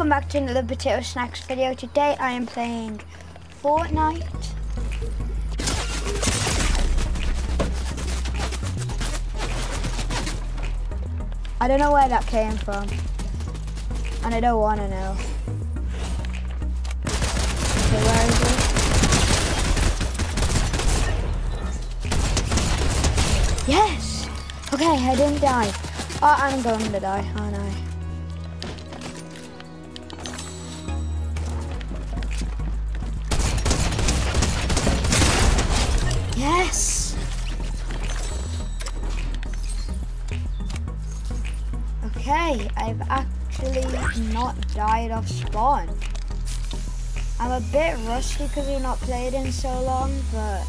welcome back to another Potato Snacks video. Today I am playing Fortnite. I don't know where that came from. And I don't want to know. Where is it? Yes! Okay, I didn't die. Oh, I'm going to die, aren't I? Yes! Okay, I've actually not died off spawn. I'm a bit rusty because we've not played in so long, but...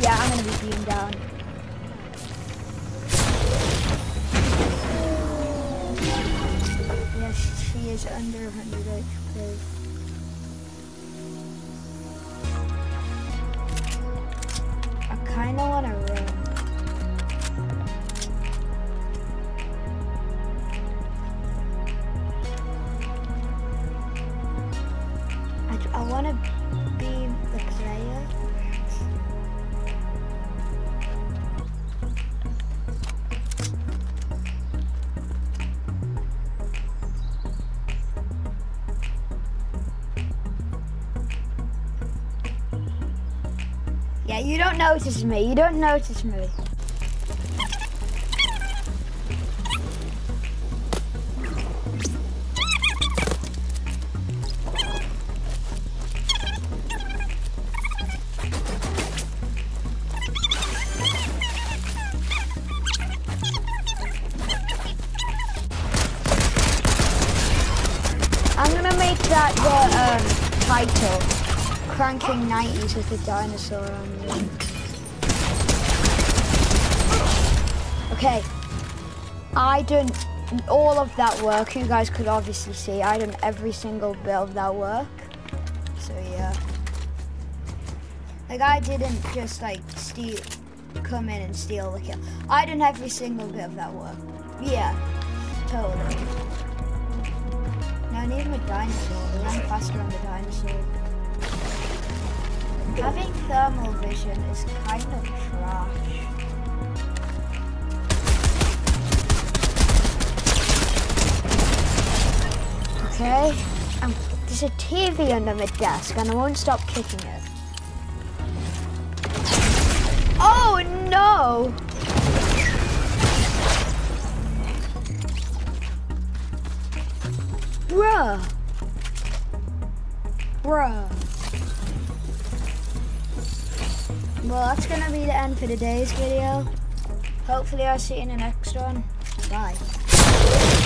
Yeah, I'm gonna be beamed down. Yes, she is under 100 HP. Yeah, you don't notice me. You don't notice me. I'm gonna make that the um, title. Cranking 90s with a dinosaur on me. Okay. I done all of that work. You guys could obviously see. I done every single bit of that work. So yeah. Like I didn't just like steal, come in and steal the kill. I done every single bit of that work. Yeah, totally. Now I need my dinosaur. I ran faster on the dinosaur. Having thermal vision is kind of trash. Okay, um, there's a TV under my desk and I won't stop kicking it. Oh no! Bruh. Bruh. Well, that's gonna be the end for today's video. Hopefully I'll see you in the next one. Bye.